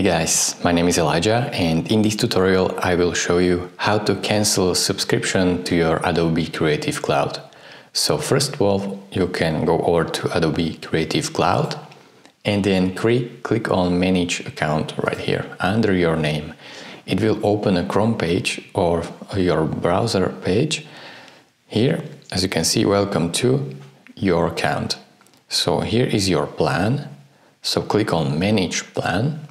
Hey guys, my name is Elijah and in this tutorial I will show you how to cancel subscription to your Adobe Creative Cloud. So first of all, you can go over to Adobe Creative Cloud and then click, click on Manage Account right here under your name. It will open a Chrome page or your browser page. Here, as you can see, welcome to your account. So here is your plan. So click on Manage Plan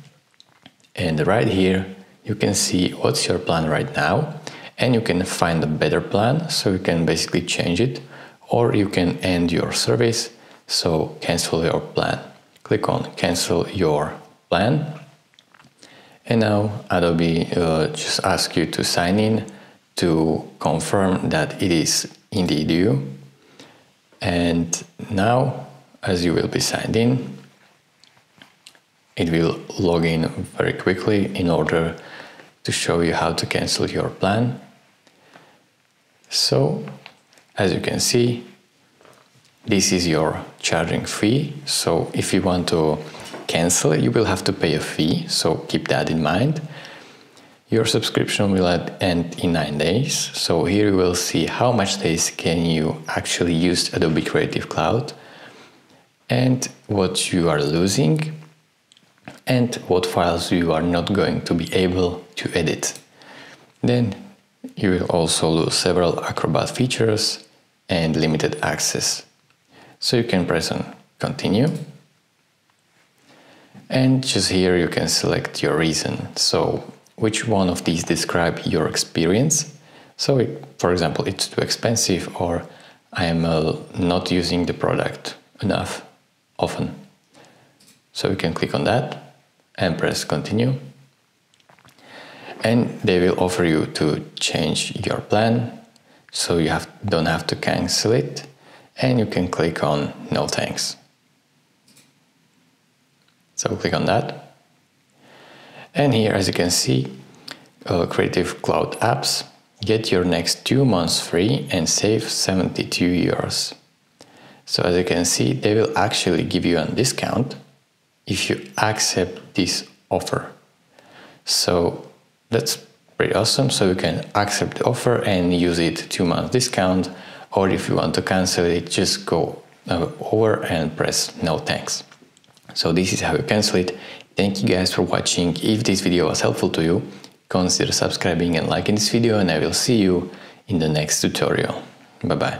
and right here you can see what's your plan right now. And you can find a better plan so you can basically change it or you can end your service. So cancel your plan. Click on cancel your plan. And now Adobe uh, just ask you to sign in to confirm that it is indeed you. And now as you will be signed in it will log in very quickly in order to show you how to cancel your plan. So, as you can see, this is your charging fee. So if you want to cancel you will have to pay a fee. So keep that in mind. Your subscription will end in nine days. So here you will see how much days can you actually use Adobe Creative Cloud and what you are losing and what files you are not going to be able to edit. Then you will also lose several Acrobat features and limited access. So you can press on continue and just here you can select your reason. So which one of these describe your experience? So it, for example, it's too expensive or I am uh, not using the product enough often. So you can click on that and press continue. And they will offer you to change your plan so you have, don't have to cancel it and you can click on no thanks. So click on that. And here as you can see, uh, Creative Cloud apps get your next two months free and save 72 euros. So as you can see, they will actually give you a discount if you accept this offer. So that's pretty awesome. So you can accept the offer and use it two month discount. Or if you want to cancel it, just go uh, over and press no thanks. So this is how you cancel it. Thank you guys for watching. If this video was helpful to you, consider subscribing and liking this video and I will see you in the next tutorial. Bye bye.